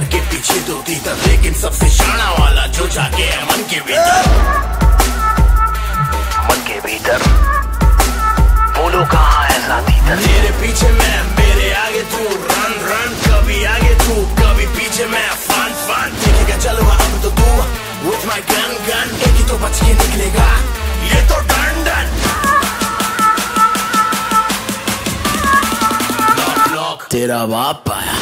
पीछे दो तीतर लेकिन सबसे शाना वाला जो जाके है मन के भीतर। मन के भीतर। बोलो कहाँ है साथी तेरे पीछे मैं मेरे आगे तू। रन रन कभी आगे तू। कभी पीछे मैं। फन फन देखेगा चलो अब तो तू। With my gun gun एक ही तो बच के निकलेगा। ये तो डन डन। तेरा बाप आया।